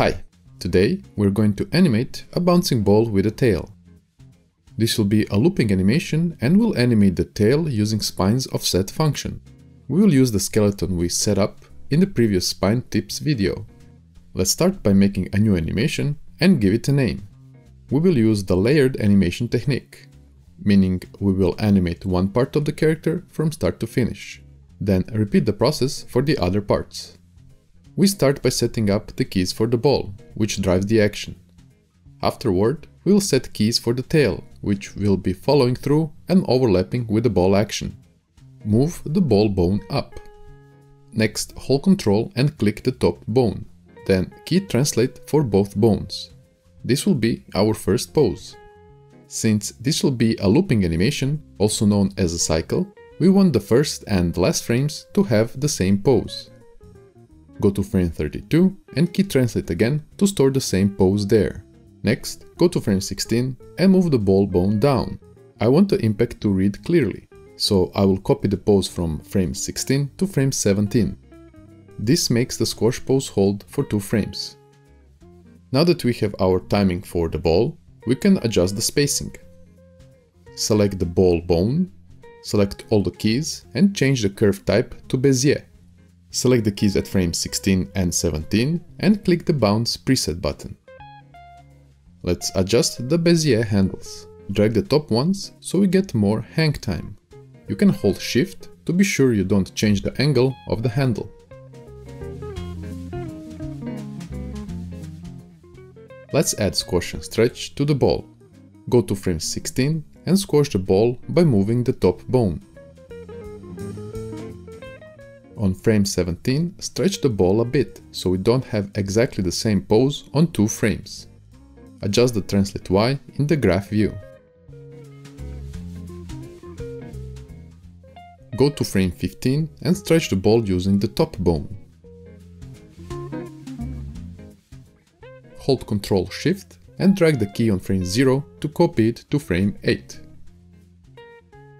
Hi, today we're going to animate a bouncing ball with a tail. This will be a looping animation and we'll animate the tail using spine's offset function. We will use the skeleton we set up in the previous spine tips video. Let's start by making a new animation and give it a name. We will use the layered animation technique, meaning we will animate one part of the character from start to finish. Then repeat the process for the other parts. We start by setting up the keys for the ball, which drives the action. Afterward, we will set keys for the tail, which will be following through and overlapping with the ball action. Move the ball bone up. Next, hold Ctrl and click the top bone. Then key translate for both bones. This will be our first pose. Since this will be a looping animation, also known as a cycle, we want the first and last frames to have the same pose. Go to frame 32 and key translate again to store the same pose there. Next, go to frame 16 and move the ball bone down. I want the impact to read clearly, so I will copy the pose from frame 16 to frame 17. This makes the squash pose hold for 2 frames. Now that we have our timing for the ball, we can adjust the spacing. Select the ball bone, select all the keys and change the curve type to Bezier. Select the keys at frame 16 and 17 and click the Bounce preset button. Let's adjust the Bezier handles. Drag the top ones so we get more hang time. You can hold shift to be sure you don't change the angle of the handle. Let's add squash and stretch to the ball. Go to frame 16 and squash the ball by moving the top bone. On frame 17, stretch the ball a bit, so we don't have exactly the same pose on two frames. Adjust the translate Y in the graph view. Go to frame 15 and stretch the ball using the top bone. Hold Ctrl Shift and drag the key on frame 0 to copy it to frame 8.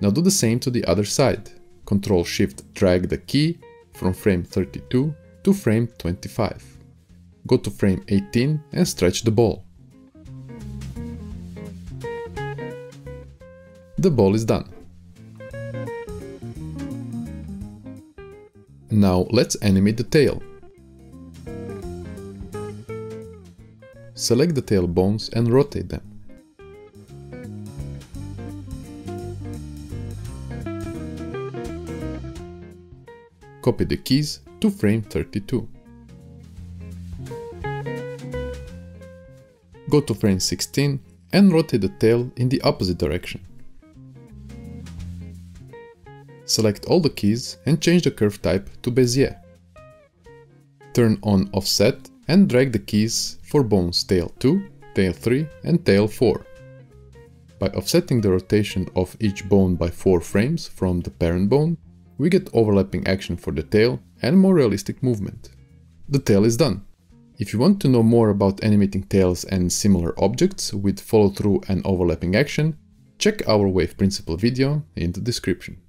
Now do the same to the other side. Ctrl Shift drag the key from frame 32 to frame 25. Go to frame 18 and stretch the ball. The ball is done. Now let's animate the tail. Select the tail bones and rotate them. Copy the keys to frame 32. Go to frame 16 and rotate the tail in the opposite direction. Select all the keys and change the curve type to Bezier. Turn on Offset and drag the keys for bones tail 2, tail 3 and tail 4. By offsetting the rotation of each bone by 4 frames from the parent bone, we get overlapping action for the tail and more realistic movement. The tail is done. If you want to know more about animating tails and similar objects with follow-through and overlapping action, check our wave principle video in the description.